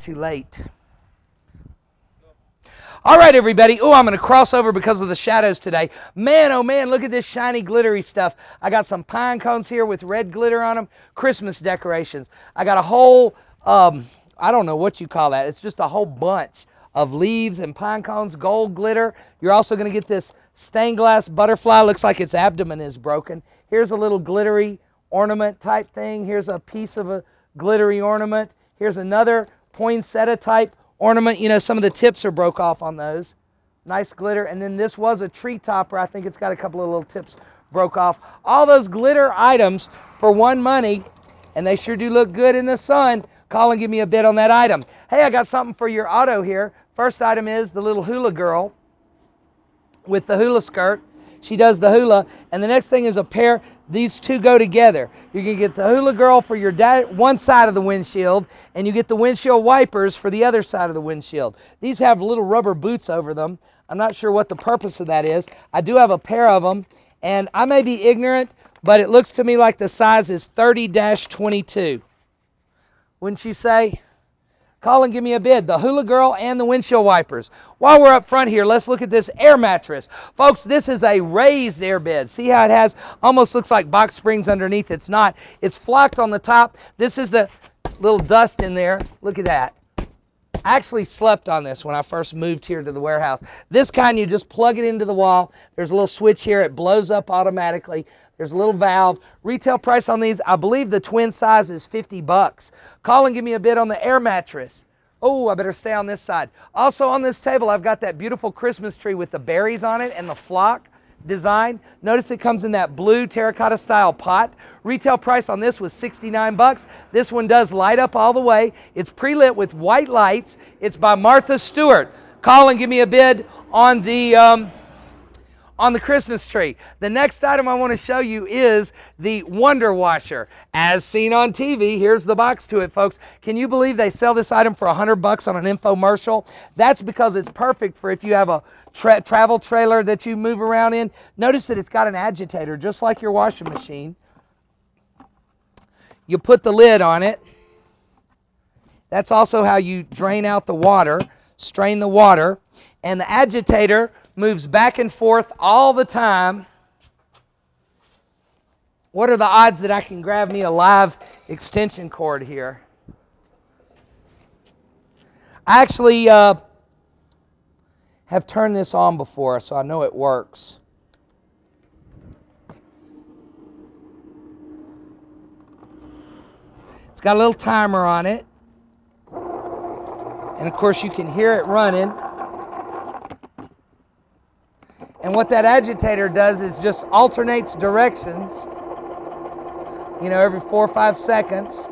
Too late. All right, everybody. Oh, I'm going to cross over because of the shadows today. Man, oh man, look at this shiny, glittery stuff. I got some pine cones here with red glitter on them. Christmas decorations. I got a whole, um, I don't know what you call that. It's just a whole bunch of leaves and pine cones, gold glitter. You're also going to get this stained glass butterfly. Looks like its abdomen is broken. Here's a little glittery ornament type thing. Here's a piece of a glittery ornament. Here's another poinsettia type ornament. You know, some of the tips are broke off on those. Nice glitter. And then this was a tree topper. I think it's got a couple of little tips broke off. All those glitter items for one money, and they sure do look good in the sun. And give me a bid on that item. Hey, I got something for your auto here. First item is the little hula girl with the hula skirt. She does the hula. And the next thing is a pair. These two go together. You can get the hula girl for your dad, one side of the windshield, and you get the windshield wipers for the other side of the windshield. These have little rubber boots over them. I'm not sure what the purpose of that is. I do have a pair of them, and I may be ignorant, but it looks to me like the size is 30 22. Wouldn't you say? Call and give me a bid. The Hula Girl and the windshield wipers. While we're up front here, let's look at this air mattress. Folks, this is a raised air bed. See how it has, almost looks like box springs underneath. It's not. It's flocked on the top. This is the little dust in there. Look at that. Actually slept on this when I first moved here to the warehouse. This kind, you just plug it into the wall. There's a little switch here. It blows up automatically. There's a little valve. Retail price on these, I believe the twin size is 50 bucks. Call and give me a bid on the air mattress. Oh, I better stay on this side. Also on this table, I've got that beautiful Christmas tree with the berries on it and the flock design. Notice it comes in that blue terracotta style pot. Retail price on this was 69 bucks. This one does light up all the way. It's pre-lit with white lights. It's by Martha Stewart. Call and give me a bid on the um, on the Christmas tree. The next item I want to show you is the Wonder Washer. As seen on TV, here's the box to it, folks. Can you believe they sell this item for 100 bucks on an infomercial? That's because it's perfect for if you have a tra travel trailer that you move around in. Notice that it's got an agitator, just like your washing machine. You put the lid on it. That's also how you drain out the water, strain the water. And the agitator moves back and forth all the time. What are the odds that I can grab me a live extension cord here? I actually uh, have turned this on before, so I know it works. It's got a little timer on it. And of course, you can hear it running. And what that agitator does is just alternates directions, you know, every four or five seconds.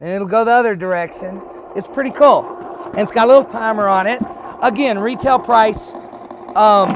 Then it'll go the other direction. It's pretty cool. And it's got a little timer on it. Again, retail price. Um,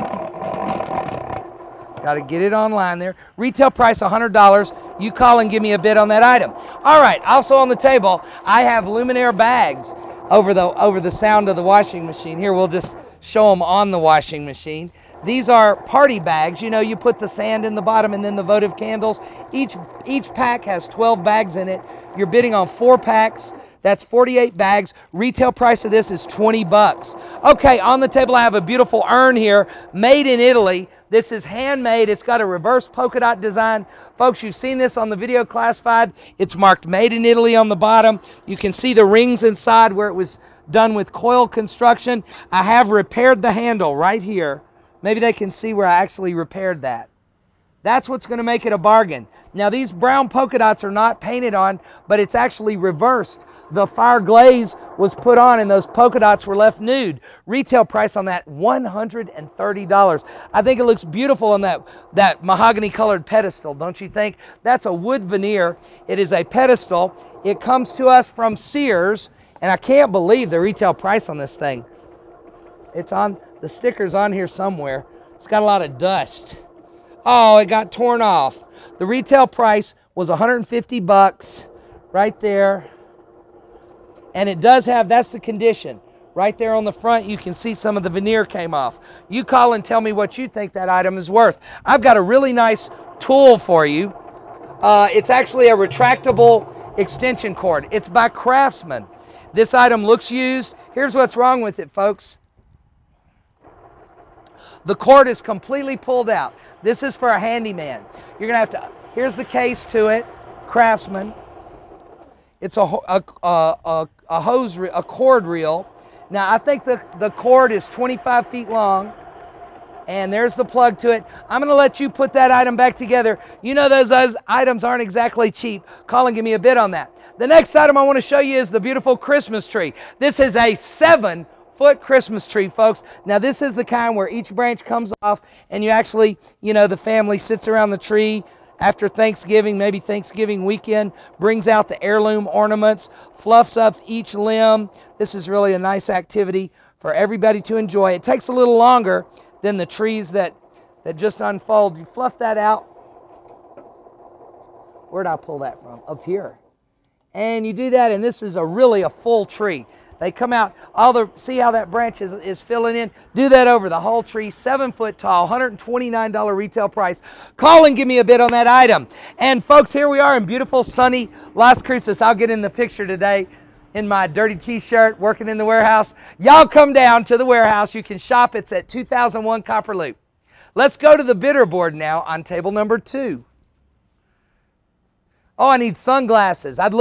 got to get it online there. Retail price $100. You call and give me a bid on that item. All right. Also on the table, I have Luminaire bags over the over the sound of the washing machine. Here, we'll just show them on the washing machine. These are party bags. You know, you put the sand in the bottom and then the votive candles. Each each pack has 12 bags in it. You're bidding on four packs. That's 48 bags. Retail price of this is 20 bucks. Okay, on the table I have a beautiful urn here, made in Italy. This is handmade. It's got a reverse polka dot design. Folks, you've seen this on the video classified. It's marked made in Italy on the bottom. You can see the rings inside where it was done with coil construction. I have repaired the handle right here. Maybe they can see where I actually repaired that. That's what's going to make it a bargain. Now, these brown polka dots are not painted on, but it's actually reversed. The fire glaze was put on and those polka dots were left nude. Retail price on that, $130. I think it looks beautiful on that, that mahogany colored pedestal, don't you think? That's a wood veneer. It is a pedestal. It comes to us from Sears, and I can't believe the retail price on this thing. It's on, the sticker's on here somewhere. It's got a lot of dust. Oh, it got torn off. The retail price was 150 bucks right there. And it does have, that's the condition. Right there on the front, you can see some of the veneer came off. You call and tell me what you think that item is worth. I've got a really nice tool for you. Uh, it's actually a retractable extension cord. It's by Craftsman. This item looks used. Here's what's wrong with it, folks. The cord is completely pulled out. This is for a handyman. You're gonna have to. Here's the case to it, Craftsman. It's a a, a, a hose a cord reel. Now I think the the cord is 25 feet long, and there's the plug to it. I'm gonna let you put that item back together. You know those, those items aren't exactly cheap. And give me a bid on that. The next item I want to show you is the beautiful Christmas tree. This is a seven foot Christmas tree, folks. Now, this is the kind where each branch comes off and you actually, you know, the family sits around the tree after Thanksgiving, maybe Thanksgiving weekend, brings out the heirloom ornaments, fluffs up each limb. This is really a nice activity for everybody to enjoy. It takes a little longer than the trees that, that just unfold. You fluff that out. Where'd I pull that from? Up here and you do that and this is a really a full tree they come out all the see how that branch is, is filling in? Do that over the whole tree seven foot tall $129 retail price. Call and give me a bid on that item. And folks here we are in beautiful sunny las cruces. I'll get in the picture today in my dirty t-shirt working in the warehouse. Y'all come down to the warehouse. You can shop. It's at 2001 copper loop. Let's go to the bidder board now on table number two. Oh, I need sunglasses. I'd look